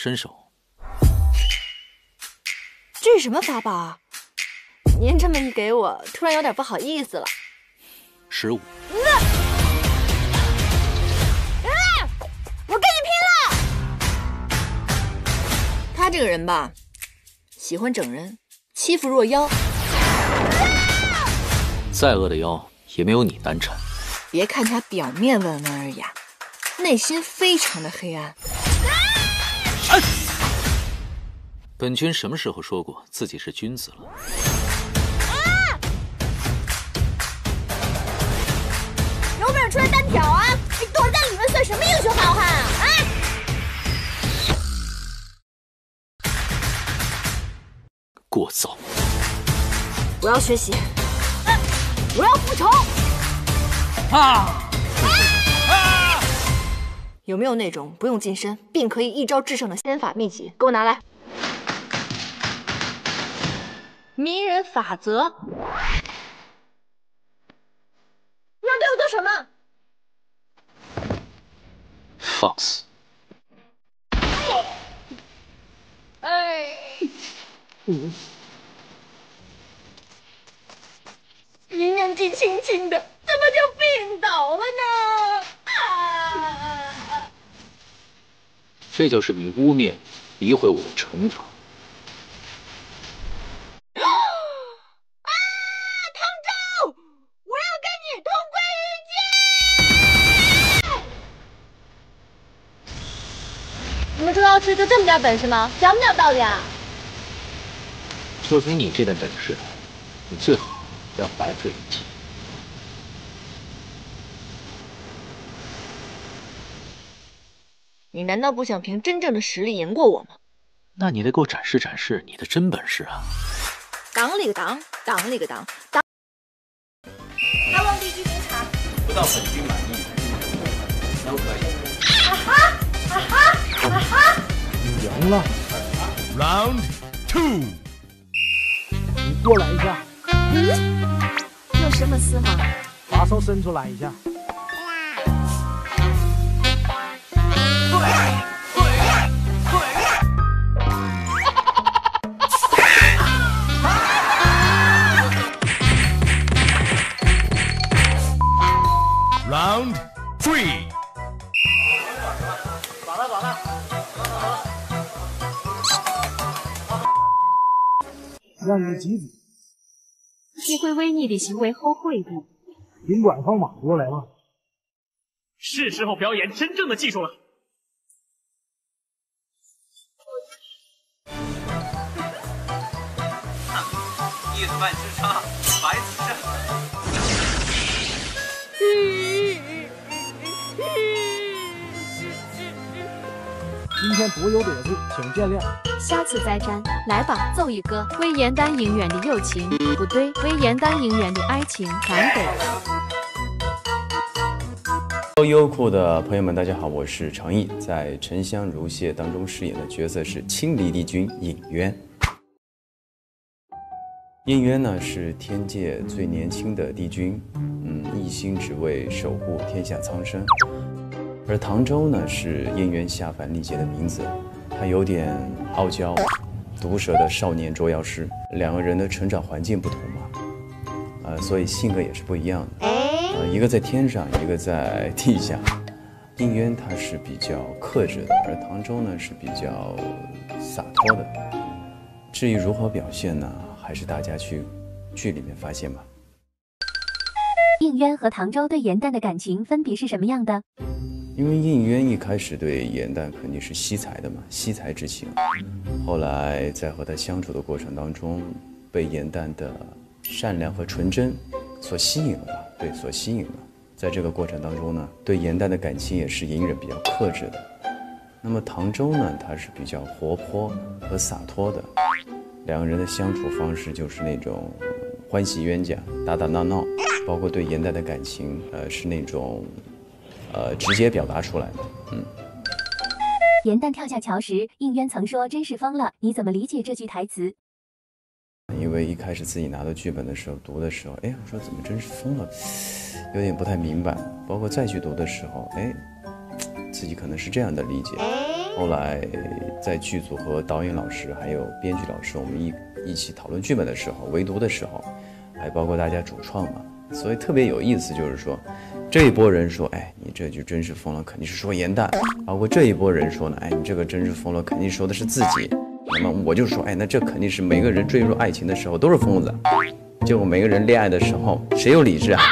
伸手。这是什么法宝啊？您这么一给我，突然有点不好意思了。十五。我跟你拼了！他这个人吧，喜欢整人，欺负弱妖。再恶的妖，也没有你难缠。别看他表面温文尔雅，内心非常的黑暗。本君什么时候说过自己是君子了？啊有本事出来单挑啊！你躲在里面算什么英雄好汉啊？啊！过早！我要学习，我要复仇！啊！有没有那种不用近身并可以一招制胜的仙法秘籍？给我拿来！迷人法则，要对我做什么？放肆！哎，年纪轻轻的，怎么就病倒了呢？啊！这就是你污蔑、诋毁我的惩罚。就这么点本事吗？讲不讲道理啊？就凭你这点本事，你最好不要白费力气。你难道不想凭真正的实力赢过我吗？那你得给我展示展示你的真本事啊！当里个当，当里个当，当。开望帝君明察，不到本君满意，都可以。啊哈！啊哈！啊哈！赢了，Round Two，你过来一下。嗯，有什么事吗？把手伸出来一下。Round 让你几组？机会为你的行为后悔的。尽管放马过来吧。是时候表演真正的技术了。一子半之差，天多有得罪，请见谅。下次再战，来吧，奏一个为颜丹姻缘的友情，不对，为颜丹姻缘的爱情，难得。优酷的朋友们，大家好，我是常毅，在《沉香如屑》当中饰演的角色是青离帝君尹渊。尹渊呢是天界最年轻的帝君，嗯，一心只为守护天下苍生。而唐周呢，是燕渊下凡历劫的名字，他有点傲娇、毒舌的少年捉妖师。两个人的成长环境不同嘛，呃，所以性格也是不一样的。呃，一个在天上，一个在地下。应渊他是比较克制的，而唐周呢是比较洒脱的。至于如何表现呢，还是大家去剧里面发现吧。应渊和唐周对颜淡的感情分别是什么样的？因为应渊一开始对颜淡肯定是惜才的嘛，惜才之情。后来在和他相处的过程当中，被颜淡的善良和纯真所吸引了吧？对，所吸引了。在这个过程当中呢，对颜淡的感情也是隐忍、比较克制的。那么唐周呢，他是比较活泼和洒脱的，两个人的相处方式就是那种欢喜冤家、打打闹闹，包括对颜淡的感情，呃，是那种。呃，直接表达出来的，嗯。颜淡跳下桥时，应渊曾说：“真是疯了。”你怎么理解这句台词？因为一开始自己拿到剧本的时候，读的时候，哎，我说怎么真是疯了，有点不太明白。包括再去读的时候，哎，自己可能是这样的理解。后来在剧组和导演老师还有编剧老师，我们一一起讨论剧本的时候，围读的时候，还包括大家主创嘛，所以特别有意思，就是说。这一波人说：“哎，你这句真是疯了，肯定是说严旦。”包括这一波人说呢：“哎，你这个真是疯了，肯定说的是自己。”那么我就说：“哎，那这肯定是每个人坠入爱情的时候都是疯子。结果每个人恋爱的时候，谁有理智啊？”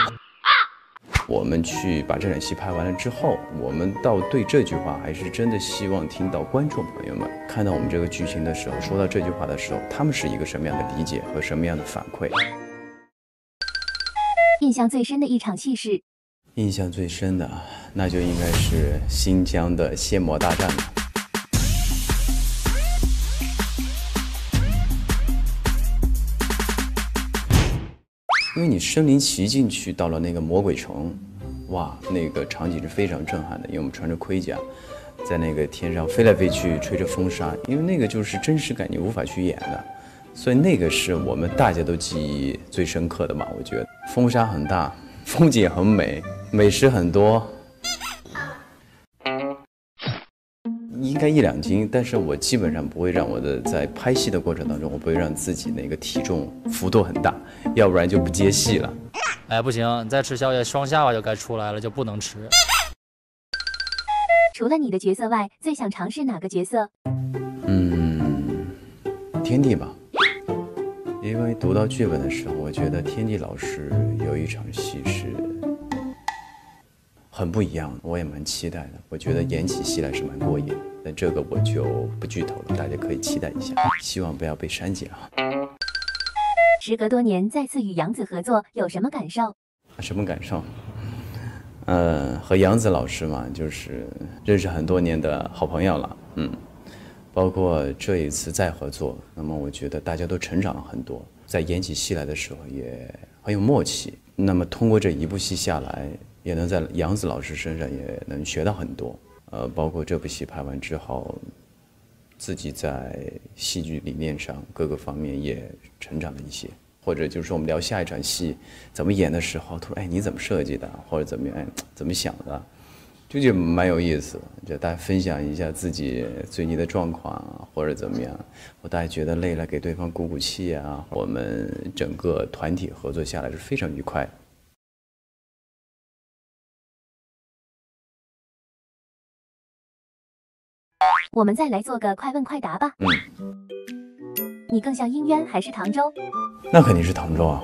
我们去把这场戏拍完了之后，我们到对这句话还是真的希望听到观众朋友们看到我们这个剧情的时候，说到这句话的时候，他们是一个什么样的理解和什么样的反馈？印象最深的一场戏是。印象最深的，那就应该是新疆的仙魔大战了。因为你身临其境去到了那个魔鬼城，哇，那个场景是非常震撼的。因为我们穿着盔甲，在那个天上飞来飞去，吹着风沙，因为那个就是真实感，你无法去演的，所以那个是我们大家都记忆最深刻的嘛。我觉得风沙很大，风景很美。美食很多，应该一两斤，但是我基本上不会让我的在拍戏的过程当中，我不会让自己那个体重幅度很大，要不然就不接戏了。哎，不行，你再吃宵夜双下巴就该出来了，就不能吃。除了你的角色外，最想尝试哪个角色？嗯，天地吧，因为读到剧本的时候，我觉得天地老师有一场戏是。很不一样的，我也蛮期待的。我觉得演起戏来是蛮过瘾，那这个我就不剧透了，大家可以期待一下，希望不要被删减啊。时隔多年再次与杨紫合作，有什么感受？什么感受？呃，和杨紫老师嘛，就是认识很多年的好朋友了，嗯，包括这一次再合作，那么我觉得大家都成长了很多，在演起戏来的时候也很有默契。那么通过这一部戏下来。也能在杨子老师身上也能学到很多，呃，包括这部戏拍完之后，自己在戏剧理念上各个方面也成长了一些，或者就是说我们聊下一场戏怎么演的时候，他说：“哎，你怎么设计的？或者怎么样？怎么想的？”就觉得蛮有意思，就大家分享一下自己最近的状况，或者怎么样，我大家觉得累了给对方鼓鼓气啊。我们整个团体合作下来是非常愉快。我们再来做个快问快答吧。嗯，你更像殷渊还是唐周？那肯定是唐周啊。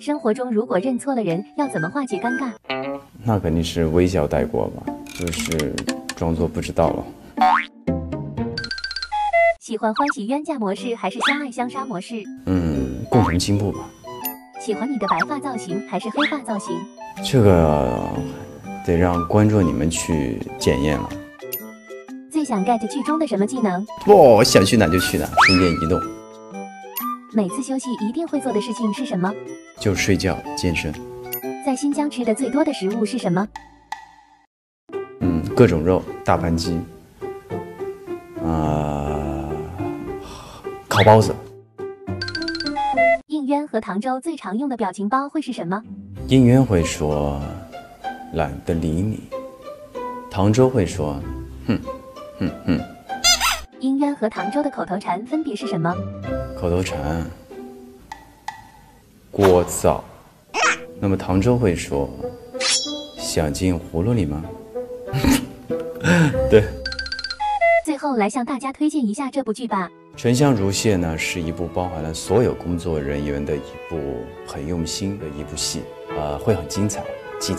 生活中如果认错了人，要怎么化解尴尬？那肯定是微笑带过吧，就是装作不知道了。喜欢欢喜冤家模式还是相爱相杀模式？嗯，共同进步吧。喜欢你的白发造型还是黑发造型？这个得让观众你们去检验了。最想 get 剧中的什么技能？不，想去哪就去哪，瞬间移动。每次休息一定会做的事情是什么？就睡觉、健身。在新疆吃的最多的食物是什么？嗯，各种肉，大盘鸡，啊，烤包子。应渊和唐周最常用的表情包会是什么？应渊会说懒得理你，唐周会说哼。哼哼。应渊和唐周的口头禅分别是什么？口头禅，聒噪。那么唐周会说，想进葫芦里吗？对。最后来向大家推荐一下这部剧吧。《沉香如屑》呢，是一部包含了所有工作人员的一部很用心的一部戏，呃，会很精彩，敬请